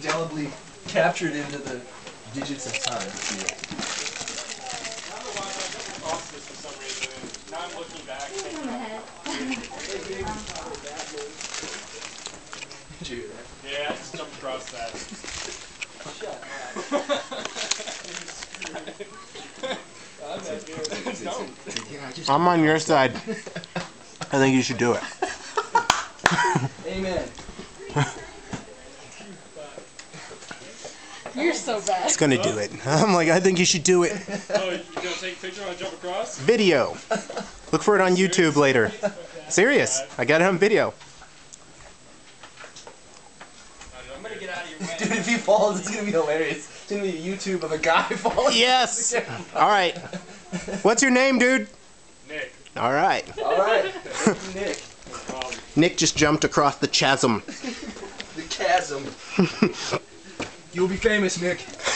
indelibly captured into the digits of time. if you will. I don't know why I jumped across this for some reason. Now I'm looking back. thinking, Dude, Yeah, I just jumped across that. I'm on your side. I think you should do it. Amen. You're so bad. It's gonna do it. I'm like, I think you should do it. Oh, you gonna take a picture when I jump across? Video. Look for it on YouTube later. Serious. I got it on video. I'm gonna get out of your way. Dude, if he falls, it's gonna be hilarious. It's gonna be a YouTube of a guy falling. Yes. All right. What's your name, dude? Nick. All right. All right, Nick, Nick just jumped across the chasm. the chasm. You'll be famous, Nick.